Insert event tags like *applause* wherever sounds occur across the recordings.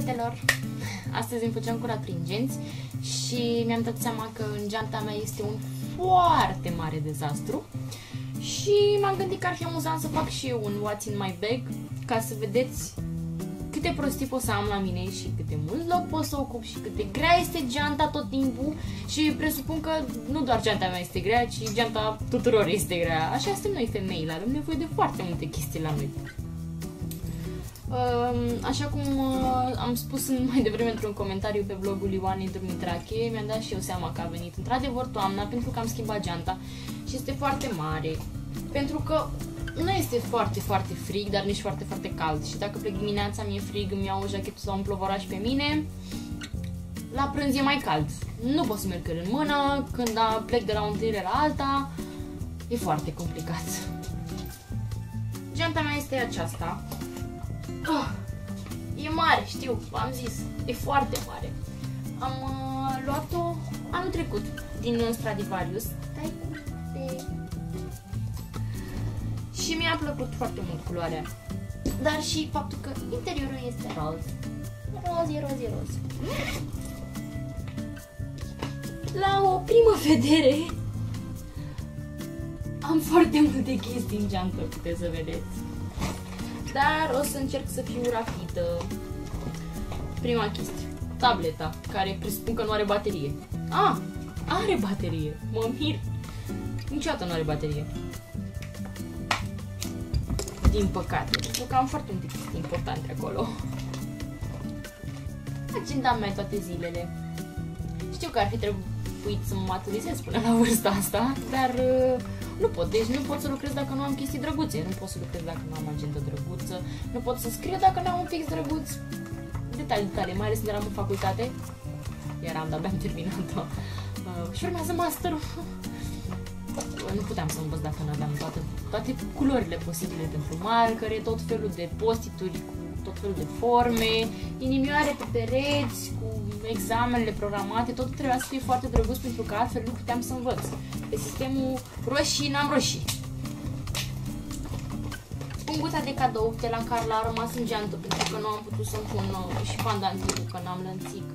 fetelor! Astăzi îmi făceam curat prin genți și mi-am dat seama că în geanta mea este un foarte mare dezastru și m-am gândit că ar fi amuzant să fac și eu un What's in my bag ca să vedeți câte prostii pot să am la mine și câte mult loc pot să ocup și cât de grea este geanta tot timpul și presupun că nu doar geanta mea este grea, ci geanta tuturor este grea. Așa suntem noi femeile, avem nevoie de foarte multe chestii la noi. Așa cum uh, am spus *laughs* mai devreme într-un comentariu pe blogul Ioanei Dumitrache, mi-am dat și eu seama că a venit într-adevăr toamna pentru că am schimbat geanta și este foarte mare. Pentru că nu este foarte, foarte frig, dar nici foarte, foarte cald. Și dacă plec dimineața, mi-e frig, îmi iau o jachetă sau un plovoraș pe mine, la prânz e mai cald. Nu pot să merg în mână, când plec de la o întâlnire la alta, e foarte complicat. Geanta mea este aceasta. Oh, e mare, știu, v-am zis, e foarte mare. Am uh, luat-o anul trecut din Stradivarius. Stai cu și mi-a plăcut foarte mult culoarea. Dar și faptul că interiorul este roz. Roz, e roz, e roz. La o primă vedere am foarte multe chestii în geantă, puteți să vedeți. Dar o să încerc să fiu rapidă. Prima chestie. Tableta, care presupun că nu are baterie. Ah, are baterie. Mă mir. Niciodată nu are baterie din păcate, pentru că am foarte multe chestii importante acolo. Agenda mea toate zilele. Știu că ar fi trebuit să mă maturizez până la vârsta asta, dar uh, nu pot. Deci nu pot să lucrez dacă nu am chestii drăguțe, nu pot să lucrez dacă nu am agenda drăguță, nu pot să scriu dacă nu am un fix drăguț. Detalii tale, mai ales când eram în facultate. Eram, dar abia am terminat-o. Uh, și urmează masterul nu puteam să învăț dacă nu aveam toate, toate culorile posibile pentru marcare, tot felul de postituri cu tot felul de forme, inimioare pe pereți, cu examenele programate, tot trebuia să fie foarte drăguț pentru că altfel nu puteam să învăț. Pe sistemul roșii n-am roșii. Punguța de cadou de la Carla a rămas în geantă pentru că nu am putut să-mi pun uh, și pandanticul că n-am lănțic.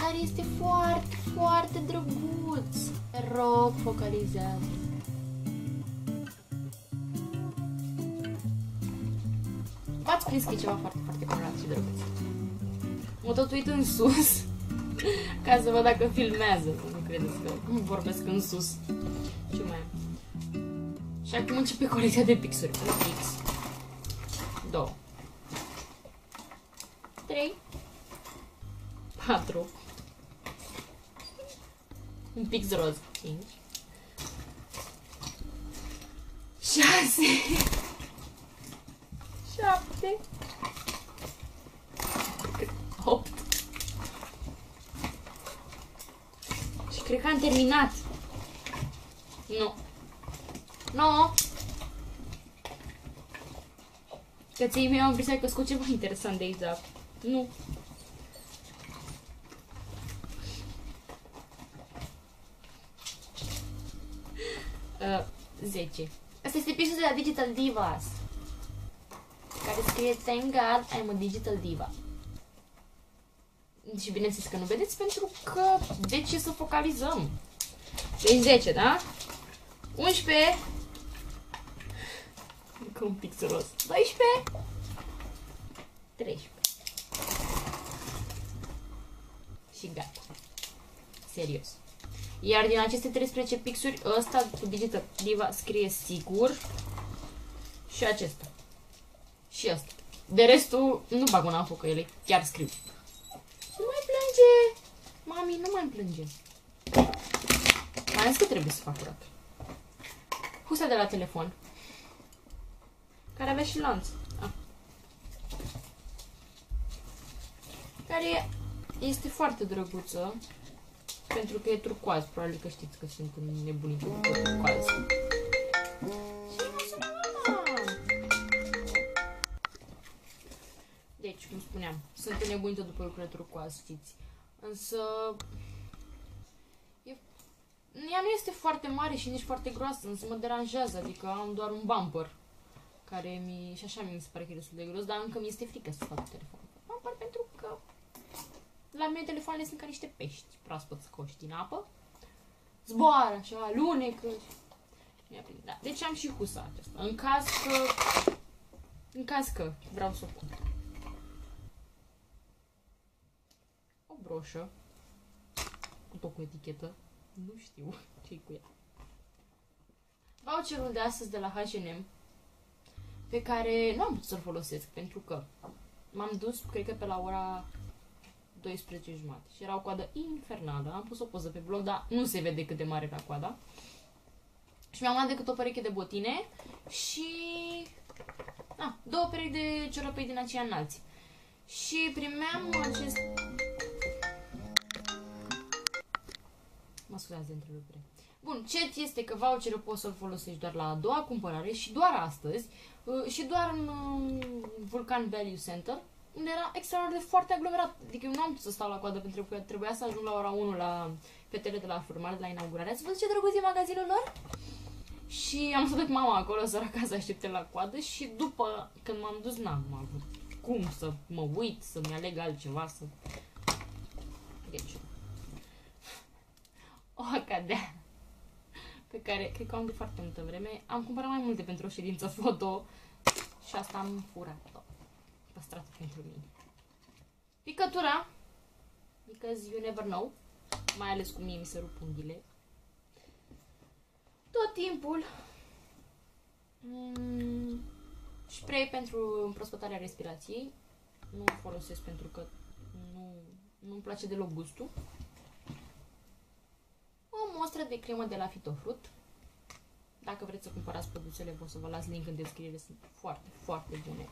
Dar este foarte, foarte drăguț. Te rog, focalizează. V-ați prins că e ceva foarte, foarte colorat și drăguț. Mă tot uit în sus *laughs* ca să văd dacă filmează. Nu credeți că vorbesc în sus. Ce mai am? Și acum începe colecția de pixuri. Un pix. Două. Trei. Patru. Un pix roz. Cinci. Șase. Șapte. Opt. Și cred că am terminat. Nu. No. Că ții mei am impresia că scot ceva interesant de aici, dar nu. Uh, 10. Asta este pisul de la Digital Divas. Care scrie Thank God I'm a Digital Diva. Și bineînțeles că nu vedeți pentru că de ce să focalizăm? Deci 10, da? 11 Încă un pixelos 12 13 Și gata. Serios. Iar din aceste 13 pixuri Ăsta cu Digital Diva scrie sigur Și acesta Și ăsta De restul nu bag una în că ele chiar scriu Nu mai plânge Mami, nu mai plânge Mai ales că trebuie să fac curat Husa de la telefon. Care avea și lanț. Ah. Care este foarte drăguță. Pentru că e turcoaz. Probabil că știți că sunt nebunit cu turcoaz. Cum spuneam, sunt nebunită după lucrurile turcoaz, știți. Însă, ea nu este foarte mare și nici foarte groasă, însă mă deranjează, adică am doar un bumper care mi și așa mi se pare că e destul de gros, dar încă mi este frică să fac telefon. Bumper pentru că la mine telefoanele sunt ca niște pești proaspăt scoși din apă. Zboară așa, alunecă. și- Da. Deci am și husa aceasta. În caz că... În caz că vreau să o pun. O broșă. Cu tot cu etichetă. Nu știu *laughs* ce cu ea. Voucherul de astăzi de la H&M pe care nu am putut să-l folosesc pentru că m-am dus, cred că pe la ora 12 jumate și era o coadă infernală. Am pus o poză pe blog, dar nu se vede cât de mare era coada. Și mi-am luat decât o pereche de botine și a, două perechi de ciorapei din aceia înalți. Și primeam acest... Mă scuzați de întrerupere. Bun, cert este că voucherul poți să-l folosești doar la a doua cumpărare și doar astăzi uh, și doar în uh, Vulcan Value Center, unde era extraordinar de foarte aglomerat. Adică eu nu am putut să stau la coadă pentru că trebuia să ajung la ora 1 la fetele de la formare, de la inaugurare. Ați văzut ce drăguț e magazinul lor? Și am stat cu mama acolo, săraca, să aștepte la coadă și după, când m-am dus, n-am avut cum să mă uit, să-mi aleg altceva, să... Deci, o acadea pe care cred că am de foarte multă vreme. Am cumpărat mai multe pentru o ședință foto și asta am furat-o. Păstrat pentru mine. Picătura, because you never know, mai ales cum mie mi se rup unghiile. Tot timpul mm, spray pentru împrospătarea respirației. Nu o folosesc pentru că nu, nu-mi place deloc gustul o mostră de cremă de la Fitofrut. Dacă vreți să cumpărați produsele, pot să vă las link în descriere, sunt foarte, foarte bune.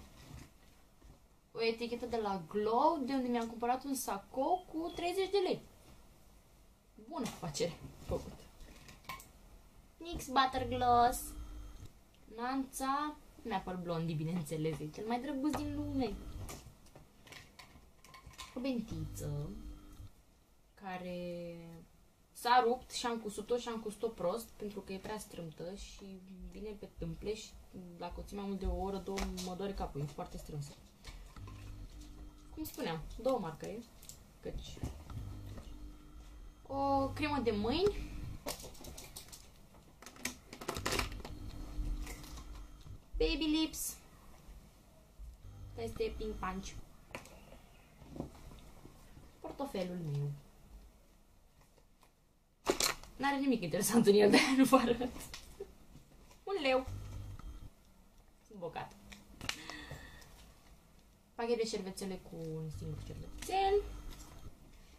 O etichetă de la Glow, de unde mi-am cumpărat un sacou cu 30 de lei. Bună afacere făcut. NYX Butter Gloss. Nanța. Maple Blondie, bineînțeles, e cel mai drăguț din lume. O bentiță care s-a rupt și am cusut-o și am cusut-o prost pentru că e prea strâmtă și vine pe tâmple și dacă o țin mai mult de o oră, două, mă doare capul, e foarte strânsă. Cum spuneam, două marcări, căci o cremă de mâini, Baby Lips, asta este Pink Punch, portofelul meu. N-are nimic interesant în el, de nu vă arăt. Un leu. Sunt bogat. Pachet de șervețele cu un singur șervețel.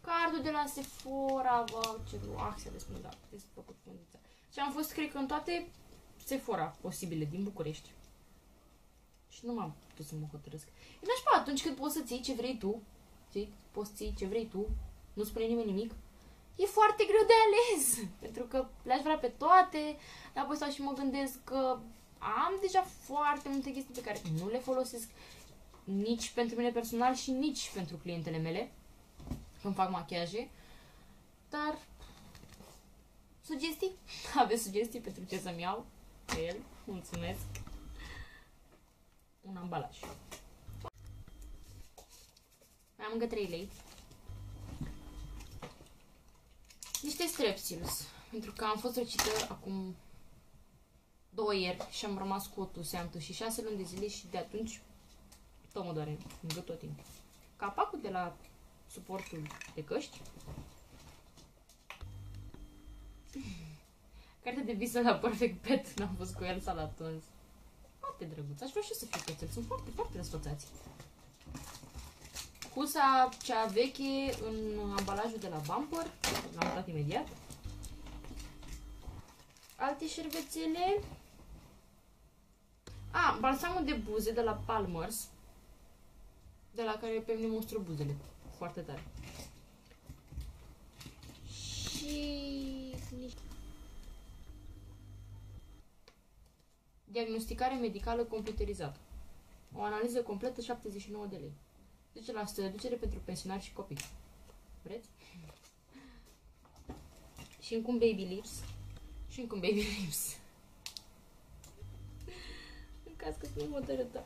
Cardul de la Sephora, voucherul, ah, se răspunde, da, este făcut fundița. Și am fost, cred că, în toate Sephora posibile din București. Și nu m-am putut să mă hotărăsc. E nașpa atunci când poți să ții ce vrei tu. Ții? Poți să ții ce vrei tu. Nu spune nimeni nimic e foarte greu de ales, *laughs* pentru că le-aș vrea pe toate, dar apoi stau și mă gândesc că am deja foarte multe chestii pe care nu le folosesc nici pentru mine personal și nici pentru clientele mele când fac machiaje, dar sugestii? *laughs* Aveți sugestii pentru ce să-mi iau pe el? Mulțumesc! Un ambalaj. Mai am încă 3 lei. Niște strepsils. Pentru că am fost răcită acum două ieri și am rămas cu o tuseantă și șase luni de zile și de atunci tot mă doare în gât tot timpul. Capacul de la suportul de căști. *laughs* Carte de visă la Perfect Pet, n-am fost cu el s-a la tuns. Foarte drăguț. Aș vrea și eu să fiu cățel. Sunt foarte, foarte răsfățați. Cusa cea veche în ambalajul de la Bumper. L-am dat imediat. Alte șervețele. A, balsamul de buze de la Palmers. De la care pe mine mostru buzele. Foarte tare. Și... Diagnosticare medicală computerizată. O analiză completă 79 de lei. 10% reducere pentru pensionari și copii. Vreți? Și încă un baby lips. Și încă un baby *laughs* lips. În caz că nu hotărâtă.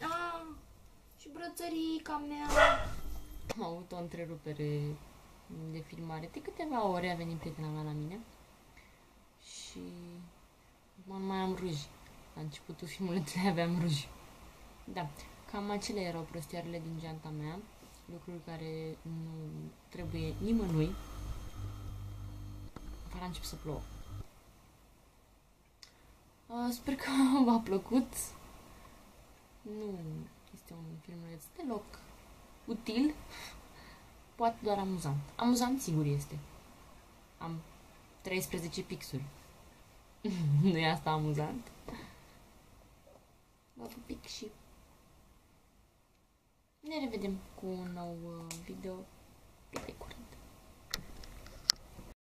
Ah, și brățărica mea. Mă avut o întrerupere de filmare. De câteva ore a venit prietena mea la mine și mă mai am ruji. La începutul filmului *laughs* aveam ruji. Da, cam acelea erau prostiarele din geanta mea, lucruri care nu trebuie nimănui. Afară a început să plouă. Uh, sper că *laughs* v-a plăcut. Nu este un filmuleț deloc util, poate doar amuzant. Amuzant sigur este. Am 13 pixuri. *laughs* nu e asta amuzant? Vă pic și ne revedem cu un nou uh, video pe curând.